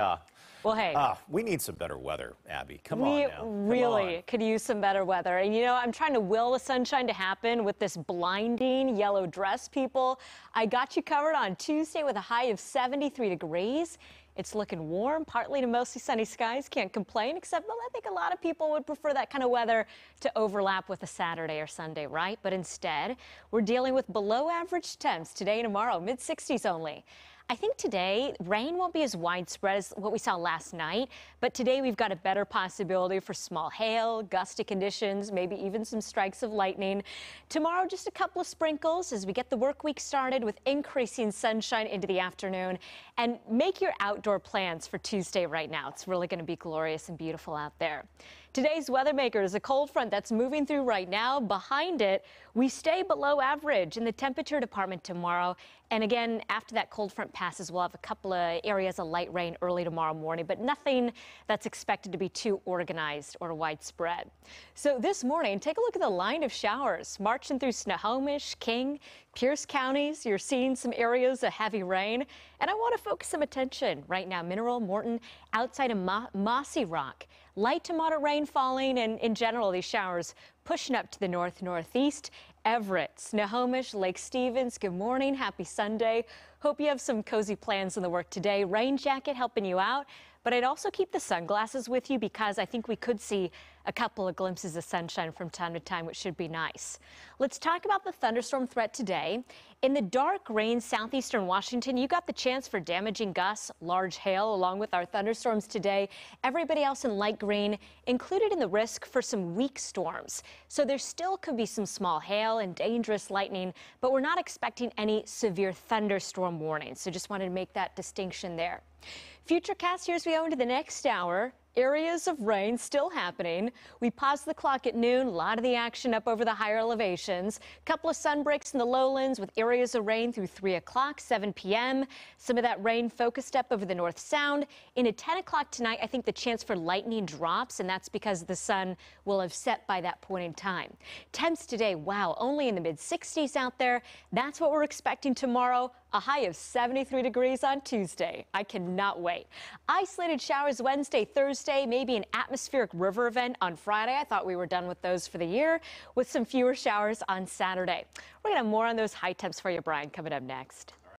Uh, Well, hey. uh, we need some better weather, Abby. Come we on now. Come really on. could use some better weather. And you know, I'm trying to will the sunshine to happen with this blinding yellow dress, people. I got you covered on Tuesday with a high of 73 degrees. It's looking warm, partly to mostly sunny skies. Can't complain, except well, I think a lot of people would prefer that kind of weather to overlap with a Saturday or Sunday, right? But instead, we're dealing with below average temps today and tomorrow, mid 60s only. I think today rain won't be as widespread as what we saw last night, but today we've got a better possibility for small hail, gusty conditions, maybe even some strikes of lightning. Tomorrow, just a couple of sprinkles as we get the work week started with increasing sunshine into the afternoon. And make your outdoor plans for Tuesday right now. It's really going to be glorious and beautiful out there. Today's weather maker is a cold front that's moving through right now. Behind it, we stay below average in the temperature department tomorrow. And again, after that cold front passes, we'll have a couple of areas of light rain early tomorrow morning, but nothing that's expected to be too organized or widespread. So this morning, take a look at the line of showers marching through Snohomish, King, Pierce counties. You're seeing some areas of heavy rain. And I want to focus some attention right now, Mineral, Morton, outside of Mo Mossyrock. Light to moderate rain falling, and in general, these showers pushing up to the north northeast. Everett, Snohomish, Lake Stevens, good morning. Happy Sunday. Hope you have some cozy plans in the work today. Rain jacket helping you out, but I'd also keep the sunglasses with you because I think we could see a couple of glimpses of sunshine from time to time, which should be nice. Let's talk about the thunderstorm threat today. In the dark rain southeastern Washington, you got the chance for damaging gusts, large hail, along with our thunderstorms today. Everybody else in light green included in the risk for some weak storms. So there still could be some small hail and dangerous lightning, but we're not expecting any severe thunderstorm warnings. So just wanted to make that distinction there. Futurecast here as we go into the next hour. Areas of rain still happening. We pause the clock at noon. A lot of the action up over the higher elevations. Couple of sun breaks in the lowlands with areas of rain through 3 o'clock, 7 p.m. Some of that rain focused up over the North Sound. Into 10 o'clock tonight, I think the chance for lightning drops, and that's because the sun will have set by that point in time. Temps today, wow, only in the mid 60s out there. That's what we're expecting tomorrow. A high of 73 degrees on Tuesday. I cannot wait. Isolated showers Wednesday, Thursday, maybe an atmospheric river event on Friday. I thought we were done with those for the year, with some fewer showers on Saturday. We're going to have more on those high temps for you, Brian, coming up next.